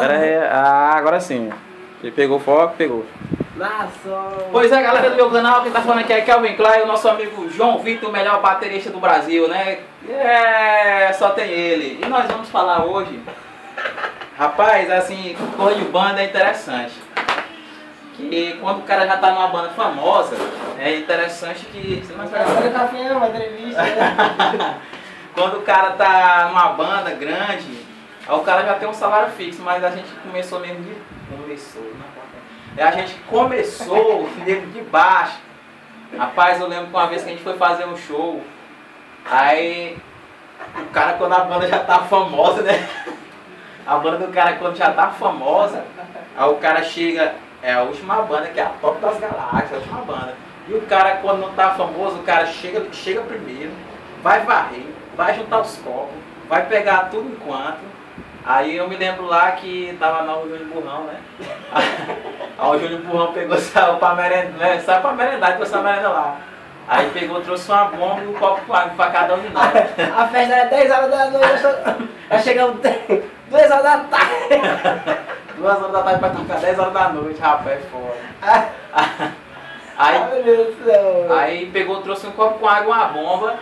Pera aí. Ah, agora sim. Ele pegou foco, pegou. Pois é, galera do meu canal, quem tá falando aqui é Kelvin Clay, o nosso amigo João Vitor, o melhor baterista do Brasil, né? É, só tem ele. E nós vamos falar hoje, rapaz, assim, cor de banda é interessante. Que quando o cara já tá numa banda famosa, é interessante que. Você não vai tá uma entrevista, né? Quando o cara tá numa banda grande, aí o cara já tem um salário fixo, mas a gente começou mesmo de. Começou, não é, A gente começou mesmo de baixo. Rapaz, eu lembro que uma vez que a gente foi fazer um show, aí o cara quando a banda já tá famosa, né? A banda do cara quando já tá famosa, aí o cara chega, é a última banda que é a top das galáxias, a última banda. E o cara quando não tá famoso, o cara chega, chega primeiro, vai varrer, vai juntar os copos, vai pegar tudo enquanto. Aí eu me lembro lá que tava na rua Júnior Burrão, né? Aí o Júnior Burrão pegou, saiu pra merendar, né? Saiu pra merendar, trouxe a merenda lá. Aí pegou, trouxe uma bomba e um copo com água pra cada um de nós. A festa era 10 horas da noite, nós chegamos 2 horas da tarde. Duas horas da tarde pra tocar 10 horas da noite, rapaz, é foda. Aí, aí pegou, trouxe um copo com água, uma bomba.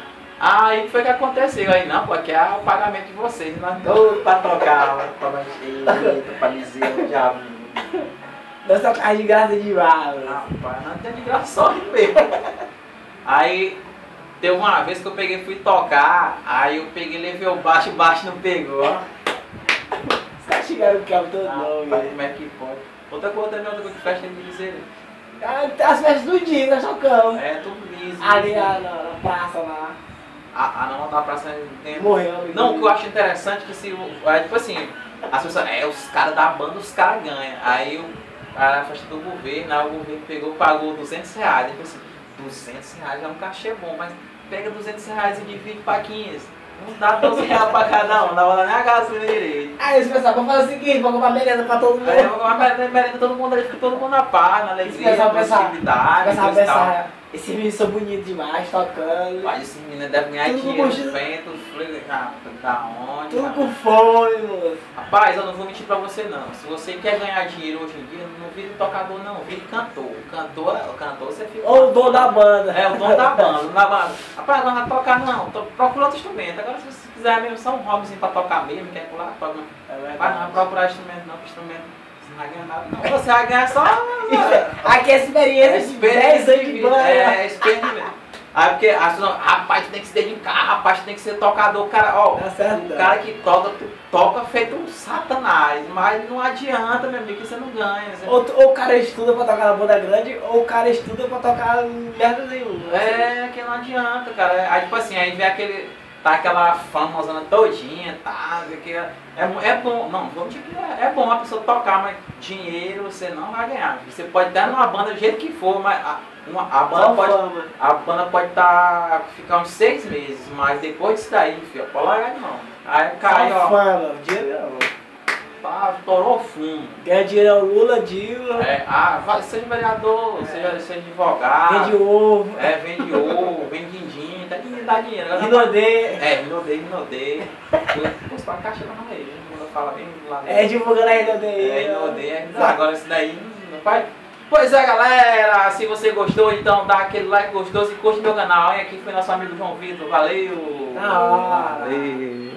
Aí o que foi que aconteceu? Aí não, pô, aqui é o pagamento de vocês. Nós todos pra tocar, pra manter, pra dizer o diabo. Nós tocamos de graça demais. Rapaz, não tem de graça só mesmo. Aí teve uma vez que eu peguei e fui tocar, aí eu peguei e levei o baixo, o baixo não pegou. caras chegaram no carro todo Rapaz, velho. como é que pode? Outra coisa também, outra coisa de festa de dizer. Ah, As festas do dia nós tocamos. É tudo liso. Ali na, na, na praça lá. A, a não da praça tem. Morreu. Não, o que eu acho interessante é que se. É tipo assim, as pessoas. É, os caras da banda, os caras ganham. Aí o cara na festa do governo, aí o governo pegou pagou 200 reais. Ele falou assim, 200 reais é um cachê bom, mas pega 200 reais e divide pra 15. Não dá 12 reais pra cada um, não dá nem a gasolina direito. Aí eles pensaram, vamos fazer o seguinte, vamos comprar merenda pra todo mundo. Aí eu vou merenda, merenda todo mundo ali, fica todo mundo na paz, na alegria, na pensava, positividade, Pensava, pensava, esse menino são bonitos demais, tocando. Mas esse menino deve ganhar Tudo dinheiro, mochila. vento, frio, da onde? Tudo mano? com fome, moço. Rapaz, eu não vou mentir pra você não. Se você quer ganhar dinheiro hoje em dia, não vire tocador não, vire cantor. O cantor, o cantor você fica. Ou o dono da banda. É, o dono da banda, dono da banda. Rapaz, não vai tocar não, procura outro instrumento. Agora se você quiser mesmo só um hobbyzinho pra tocar mesmo, quer pular, toca. É Mas não vai procurar instrumento não, porque instrumento não vai ganhar nada não. Você vai ganhar só. Aqui é experiência de 10 anos de vida. É, experiência. Aí porque as pessoas, rapaz, tem que se dedicar, rapaz, tem que ser tocador, cara, ó. Tá certo. O cara que toca, toca feito um satanás, mas não adianta, meu amigo, que você não ganha. Você... Ou, ou o cara estuda pra tocar na banda grande, ou o cara estuda pra tocar merda nenhuma. É, que não adianta, cara. Aí, tipo assim, aí vem aquele. Tá aquela famosona todinha, tá? Que é, é, é bom, não, vamos dizer que é, é bom a pessoa tocar, mas dinheiro você não vai ganhar. Você pode estar numa banda do jeito que for, mas a, uma, a banda Só pode. fama. A banda pode tá, ficar uns seis meses, mas depois disso daí, filho, pode largar mão. Aí cai, ó, fama. Dinheiro não. pá, torou o fumo. Ganha dinheiro é o Lula, Dilma, É, ah, seja vereador, seja, seja advogado. vende ovo, É, vende ovo, dinheiro, dá dinheiro. Rinodê. É, Rinodê, Rinodê. Pôs pra caixa da aí, todo mundo fala bem lá É divulgando a Rinodê. É, Rinodê, é, agora isso daí não vai. Pois é, galera, se você gostou, então dá aquele like gostoso e curte meu canal, hein? Aqui foi nosso amigo João Vitor, valeu! Hora. Valeu!